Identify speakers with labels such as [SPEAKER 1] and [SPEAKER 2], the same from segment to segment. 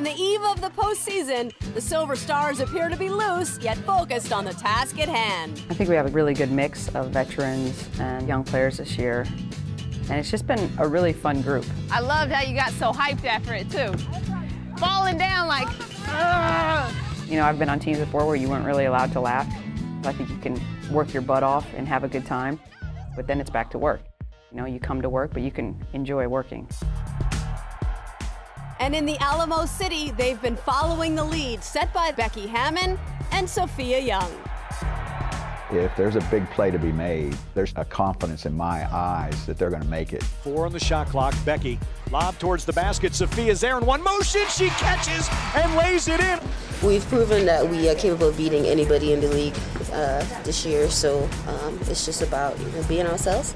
[SPEAKER 1] the eve of the postseason, the Silver Stars appear to be loose, yet focused on the task at hand.
[SPEAKER 2] I think we have a really good mix of veterans and young players this year. And it's just been a really fun group.
[SPEAKER 3] I loved how you got so hyped after it, too. Falling down like, Ugh.
[SPEAKER 2] You know, I've been on teams before where you weren't really allowed to laugh. I think you can work your butt off and have a good time, but then it's back to work. You know, you come to work, but you can enjoy working.
[SPEAKER 1] And in the Alamo City, they've been following the lead set by Becky Hammon and Sophia Young.
[SPEAKER 4] If there's a big play to be made, there's a confidence in my eyes that they're going to make it.
[SPEAKER 5] Four on the shot clock. Becky, lob towards the basket. Sophia's there in one motion. She catches and lays it in.
[SPEAKER 6] We've proven that we are capable of beating anybody in the league uh, this year, so um, it's just about you know, being ourselves.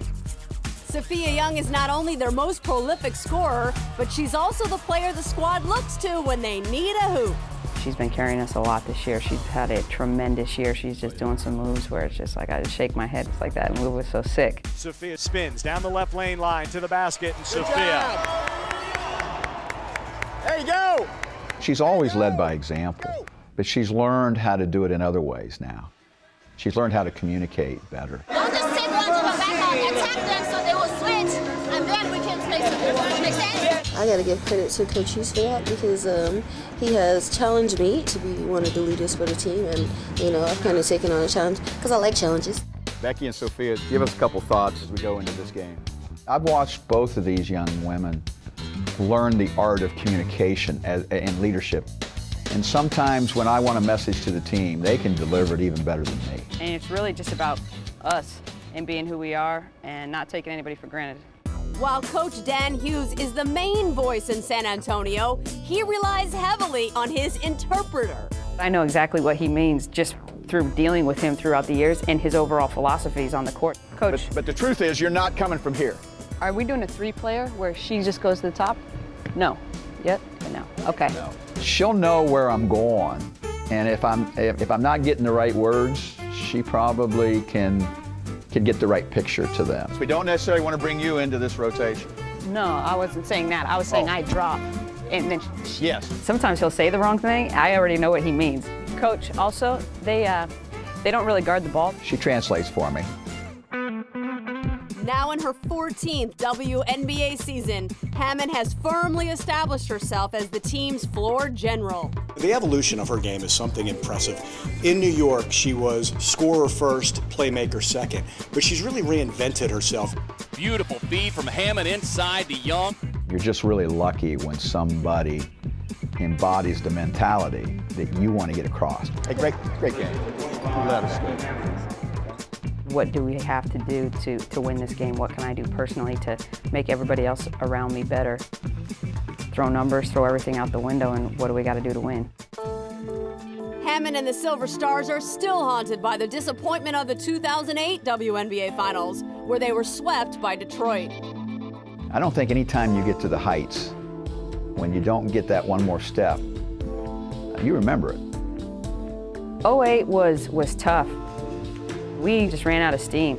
[SPEAKER 1] Sophia Young is not only their most prolific scorer, but she's also the player the squad looks to when they need a hoop.
[SPEAKER 2] She's been carrying us a lot this year. She's had a tremendous year. She's just doing some moves where it's just like I just shake my head. It's like that move was so sick.
[SPEAKER 5] Sophia spins down the left lane line to the basket, and Good Sophia.
[SPEAKER 7] Job. There you go.
[SPEAKER 4] She's always led by example, but she's learned how to do it in other ways now. She's learned how to communicate better.
[SPEAKER 8] Don't just take one to the back attack them so they will switch, and then we can play some Make sense?
[SPEAKER 6] I got to give credit to Coach Hughes for that because um, he has challenged me to be one of the leaders for the team, and you know I've kind of taken on a challenge because I like challenges.
[SPEAKER 4] Becky and Sophia, give us a couple thoughts as we go into this game. I've watched both of these young women learn the art of communication and leadership. And sometimes when I want a message to the team, they can deliver it even better than me.
[SPEAKER 2] And it's really just about us and being who we are and not taking anybody for granted.
[SPEAKER 1] While Coach Dan Hughes is the main voice in San Antonio, he relies heavily on his interpreter.
[SPEAKER 2] I know exactly what he means just through dealing with him throughout the years and his overall philosophies on the court. Coach.
[SPEAKER 7] But, but the truth is, you're not coming from here.
[SPEAKER 2] Are we doing a three player where she just goes to the top? No. Yep. But no. Okay. No.
[SPEAKER 4] She'll know where I'm going. And if I'm if, if I'm not getting the right words, she probably can can get the right picture to them.
[SPEAKER 7] So we don't necessarily want to bring you into this rotation.
[SPEAKER 2] No, I wasn't saying that. I was saying oh. I drop. And then
[SPEAKER 7] yes.
[SPEAKER 2] Sometimes he'll say the wrong thing. I already know what he means. Coach, also, they uh, they don't really guard the ball.
[SPEAKER 4] She translates for me.
[SPEAKER 1] Now in her 14th WNBA season, Hammon has firmly established herself as the team's floor general.
[SPEAKER 9] The evolution of her game is something impressive. In New York, she was scorer first, playmaker second, but she's really reinvented herself.
[SPEAKER 10] Beautiful feed from Hammon inside to Young.
[SPEAKER 4] You're just really lucky when somebody embodies the mentality that you want to get across.
[SPEAKER 7] Hey, great, great game. That was good
[SPEAKER 2] what do we have to do to, to win this game? What can I do personally to make everybody else around me better? Throw numbers, throw everything out the window, and what do we got to do to win?
[SPEAKER 1] Hammon and the Silver Stars are still haunted by the disappointment of the 2008 WNBA Finals, where they were swept by Detroit.
[SPEAKER 4] I don't think anytime you get to the heights, when you don't get that one more step, you remember it.
[SPEAKER 2] 08 was, was tough we just ran out of steam.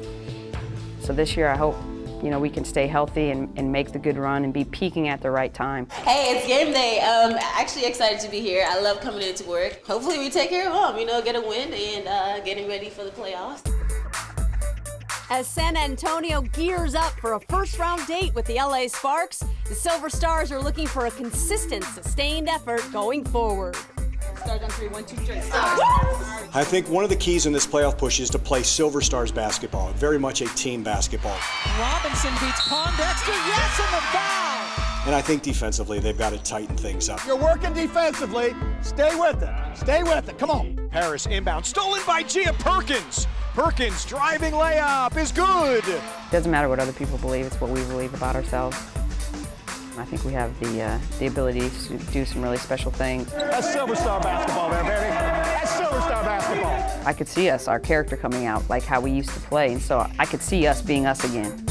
[SPEAKER 2] So this year I hope you know, we can stay healthy and, and make the good run and be peaking at the right time.
[SPEAKER 6] Hey, it's game day. Um, actually excited to be here. I love coming into work. Hopefully we take care of home, you know, get a win and uh, getting ready for the playoffs.
[SPEAKER 1] As San Antonio gears up for a first round date with the LA Sparks, the Silver Stars are looking for a consistent, sustained effort going forward.
[SPEAKER 6] Start on three, one, two, three.
[SPEAKER 9] I think one of the keys in this playoff push is to play Silver Stars basketball, very much a team basketball.
[SPEAKER 5] Robinson beats Pondexter, yes, and the foul!
[SPEAKER 9] And I think defensively, they've got to tighten things up.
[SPEAKER 7] You're working defensively. Stay with it. Stay with it. Come on.
[SPEAKER 5] Harris inbound, stolen by Jia Perkins. Perkins driving layup is good.
[SPEAKER 2] Doesn't matter what other people believe, it's what we believe about ourselves. I think we have the uh, the ability to do some really special things.
[SPEAKER 7] That's Silver Star basketball there, baby. That's Silver Star basketball.
[SPEAKER 2] I could see us, our character coming out, like how we used to play, and so I could see us being us again.